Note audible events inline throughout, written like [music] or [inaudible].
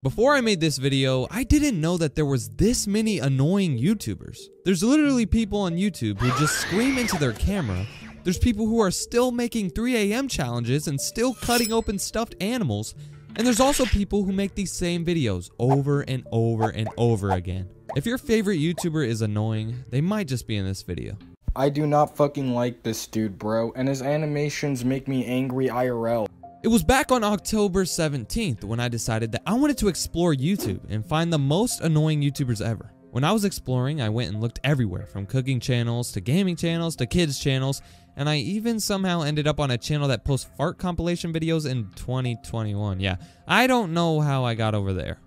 Before I made this video, I didn't know that there was this many annoying YouTubers. There's literally people on YouTube who just scream into their camera. There's people who are still making 3am challenges and still cutting open stuffed animals. And there's also people who make these same videos over and over and over again. If your favorite YouTuber is annoying, they might just be in this video. I do not fucking like this dude, bro, and his animations make me angry IRL. It was back on October 17th when I decided that I wanted to explore YouTube and find the most annoying YouTubers ever. When I was exploring, I went and looked everywhere from cooking channels to gaming channels to kids channels, and I even somehow ended up on a channel that posts fart compilation videos in 2021. Yeah, I don't know how I got over there.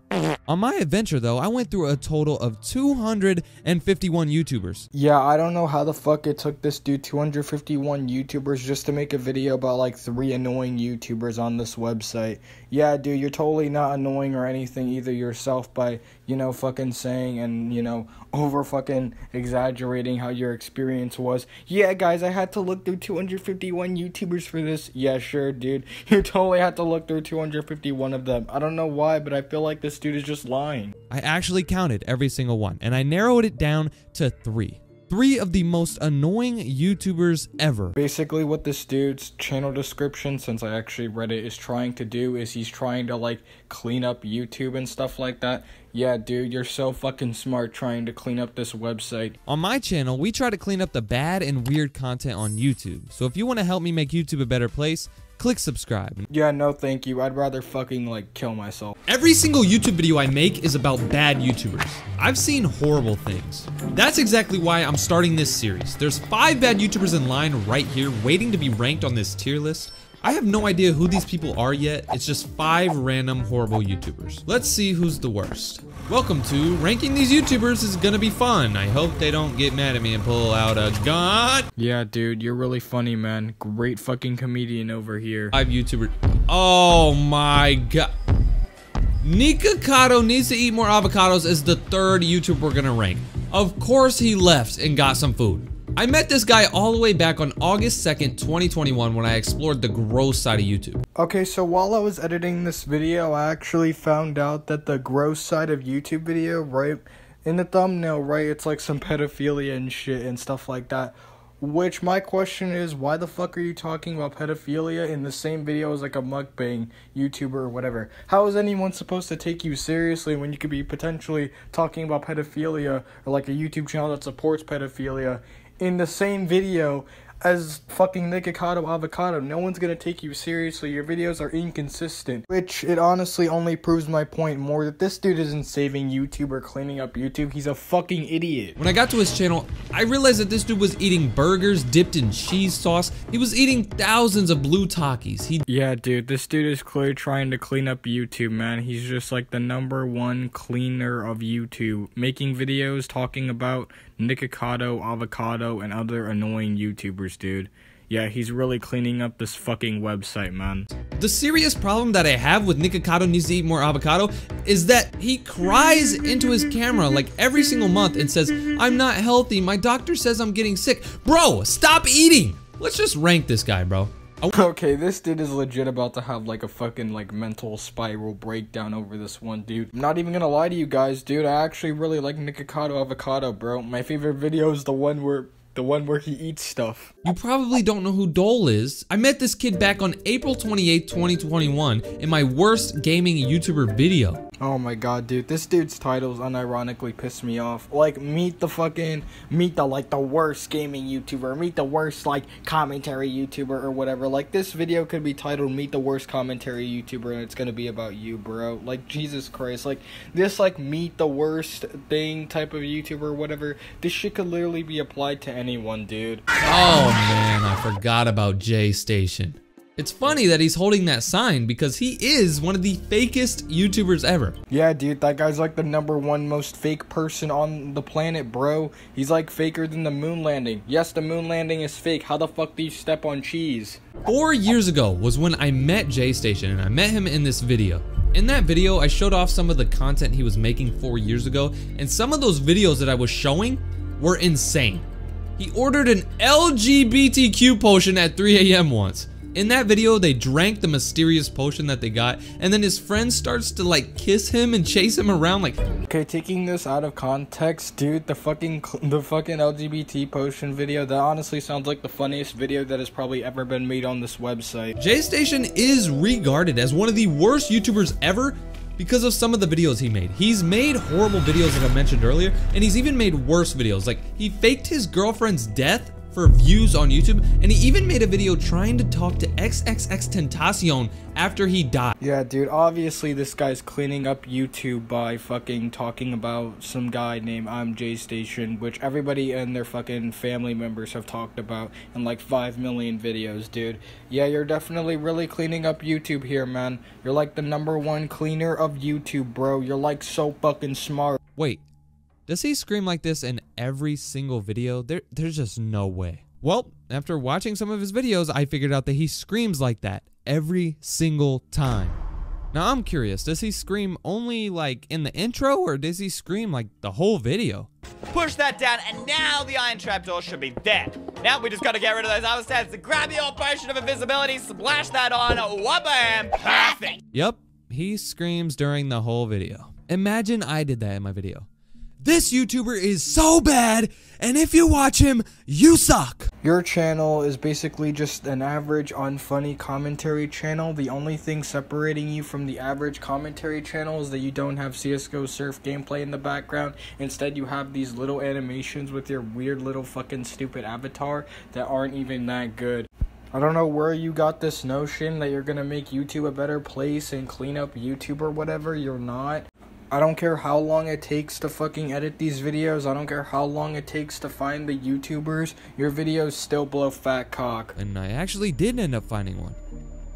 On my adventure though, I went through a total of 251 YouTubers. Yeah, I don't know how the fuck it took this dude 251 YouTubers just to make a video about like three annoying YouTubers on this website. Yeah, dude, you're totally not annoying or anything either yourself by, you know, fucking saying and, you know, over fucking exaggerating how your experience was. Yeah, guys, I had to look through 251 YouTubers for this. Yeah, sure, dude. [laughs] You totally had to look through 251 of them. I don't know why, but I feel like this dude is just lying. I actually counted every single one, and I narrowed it down to three. Three of the most annoying YouTubers ever. Basically, what this dude's channel description, since I actually read it, is trying to do is he's trying to like clean up YouTube and stuff like that. Yeah, dude, you're so fucking smart trying to clean up this website. On my channel, we try to clean up the bad and weird content on YouTube. So if you want to help me make YouTube a better place, click subscribe. Yeah, no thank you. I'd rather fucking like kill myself. Every single YouTube video I make is about bad YouTubers. I've seen horrible things. That's exactly why I'm starting this series. There's five bad YouTubers in line right here waiting to be ranked on this tier list. I have no idea who these people are yet, it's just five random horrible YouTubers. Let's see who's the worst. Welcome to Ranking These YouTubers is gonna be fun. I hope they don't get mad at me and pull out a gun. Yeah, dude, you're really funny, man. Great fucking comedian over here. Five YouTubers. Oh my god. Nikocado needs to eat more avocados is the third YouTuber we're gonna rank. Of course he left and got some food. I met this guy all the way back on August 2nd, 2021 when I explored the gross side of YouTube. Okay, so while I was editing this video, I actually found out that the gross side of YouTube video, right, in the thumbnail, right, it's like some pedophilia and shit and stuff like that. Which my question is, why the fuck are you talking about pedophilia in the same video as like a mukbang YouTuber or whatever? How is anyone supposed to take you seriously when you could be potentially talking about pedophilia or like a YouTube channel that supports pedophilia in the same video as fucking Nikocado Avocado. No one's gonna take you seriously. Your videos are inconsistent. Which it honestly only proves my point more that this dude isn't saving YouTube or cleaning up YouTube. He's a fucking idiot. When I got to his channel, I realized that this dude was eating burgers dipped in cheese sauce. He was eating thousands of blue Takis. He Yeah, dude, this dude is clearly trying to clean up YouTube, man. He's just like the number one cleaner of YouTube. Making videos talking about Nikocado, Avocado, and other annoying YouTubers, dude. Yeah, he's really cleaning up this fucking website, man. The serious problem that I have with Nikocado needs to eat more avocado is that he cries into his camera like every single month and says, I'm not healthy, my doctor says I'm getting sick. Bro, stop eating! Let's just rank this guy, bro. [laughs] Okay, this dude is legit about to have like a fucking like mental spiral breakdown over this one dude. I'm not even gonna lie to you guys, dude. I actually really like Nikocado Avocado, bro. My favorite video is the one where the one where he eats stuff. You probably don't know who Dole is. I met this kid back on April 28, 2021 in my worst gaming YouTuber video. Oh my god, dude, this dude's titles unironically piss me off. Like, meet the fucking, meet the, like, the worst gaming YouTuber, meet the worst, like, commentary YouTuber or whatever. Like, this video could be titled, meet the worst commentary YouTuber, and it's gonna be about you, bro. Like, Jesus Christ. Like, this, like, meet the worst thing type of YouTuber or whatever, this shit could literally be applied to anyone, dude. Oh, man, I forgot about J Station. It's funny that he's holding that sign because he is one of the fakest YouTubers ever. Yeah, dude, that guy's like the number one most fake person on the planet, bro. He's like faker than the moon landing. Yes, the moon landing is fake. How the fuck do you step on cheese? Four years ago was when I met J Station and I met him in this video. In that video, I showed off some of the content he was making four years ago, and some of those videos that I was showing were insane. He ordered an LGBTQ potion at 3 a.m. once. In that video, they drank the mysterious potion that they got, and then his friend starts to like kiss him and chase him around like Okay, taking this out of context, dude, the fucking the fucking LGBT potion video, that honestly sounds like the funniest video that has probably ever been made on this website. J-Station is regarded as one of the worst YouTubers ever because of some of the videos he made. He's made horrible videos that I mentioned earlier, and he's even made worse videos. Like, he faked his girlfriend's death for views on YouTube, and he even made a video trying to talk to XXX Tentacion after he died. Yeah, dude, obviously this guy's cleaning up YouTube by fucking talking about some guy named I'm J Station, which everybody and their fucking family members have talked about in like 5 million videos, dude. Yeah, you're definitely really cleaning up YouTube here, man. You're like the number one cleaner of YouTube, bro. You're like so fucking smart. Wait, does he scream like this in every single video? There, there's just no way. Well, after watching some of his videos, I figured out that he screams like that every single time. Now I'm curious, does he scream only like in the intro or does he scream like the whole video? Push that down, and now the iron trapdoor should be there. Now we just gotta get rid of those other stats. Grab the old potion of invisibility, splash that on, wha-bam, perfect! Yep, he screams during the whole video. Imagine I did that in my video. This YouTuber is so bad, and if you watch him, you suck. Your channel is basically just an average unfunny commentary channel. The only thing separating you from the average commentary channel is that you don't have CSGO surf gameplay in the background. Instead, you have these little animations with your weird little fucking stupid avatar that aren't even that good. I don't know where you got this notion that you're gonna make YouTube a better place and clean up YouTube or whatever. You're not. I don't care how long it takes to fucking edit these videos. I don't care how long it takes to find the YouTubers. Your videos still blow fat cock. And I actually did end up finding one.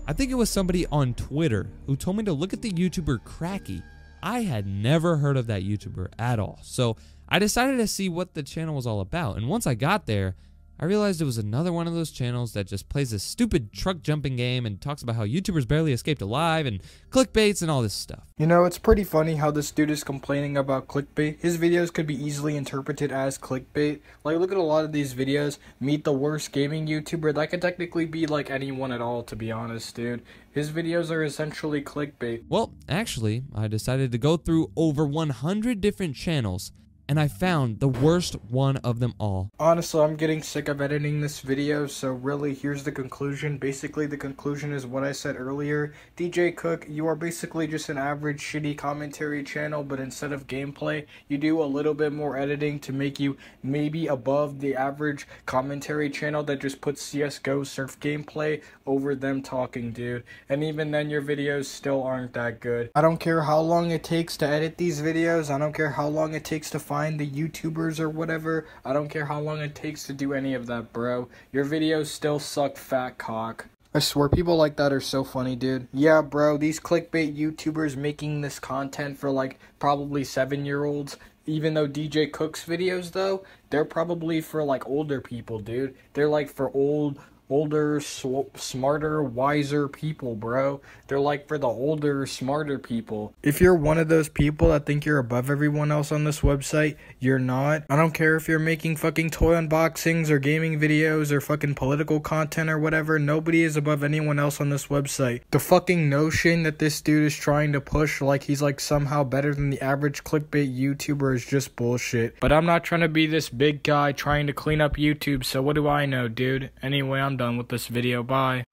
I think it was somebody on Twitter who told me to look at the YouTuber Cracky. I had never heard of that YouTuber at all. So I decided to see what the channel was all about. And once I got there, I realized it was another one of those channels that just plays this stupid truck jumping game and talks about how YouTubers barely escaped alive and clickbaits and all this stuff. You know, it's pretty funny how this dude is complaining about clickbait. His videos could be easily interpreted as clickbait. Like, look at a lot of these videos. Meet the worst gaming YouTuber. That could technically be like anyone at all, to be honest, dude. His videos are essentially clickbait. Well, actually, I decided to go through over 100 different channels and I found the worst one of them all. Honestly, I'm getting sick of editing this video, so really, here's the conclusion. Basically, the conclusion is what I said earlier. DJ Cook, you are basically just an average shitty commentary channel, but instead of gameplay, you do a little bit more editing to make you maybe above the average commentary channel that just puts CSGO surf gameplay over them talking, dude. And even then, your videos still aren't that good. I don't care how long it takes to edit these videos, I don't care how long it takes to find find the YouTubers or whatever. I don't care how long it takes to do any of that, bro. Your videos still suck fat cock. I swear people like that are so funny, dude. Yeah, bro, these clickbait YouTubers making this content for like probably seven year olds. Even though DJ Cook's videos, though, they're probably for like older people, dude. They're like for old older, sw- smarter, wiser people, bro. They're like for the older, smarter people. If you're one of those people that think you're above everyone else on this website, you're not. I don't care if you're making fucking toy unboxings or gaming videos or fucking political content or whatever. Nobody is above anyone else on this website. The fucking notion that this dude is trying to push like he's like somehow better than the average clickbait YouTuber is just bullshit. But I'm not trying to be this big guy trying to clean up YouTube, so what do I know, dude? Anyway, I'm done with this video. Bye.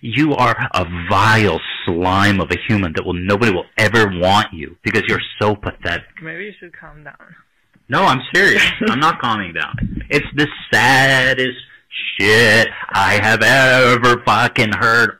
You are a vile slime of a human that will nobody will ever want you because you're so pathetic. Maybe you should calm down. No, I'm serious. [laughs] I'm not calming down. It's the saddest shit I have ever fucking heard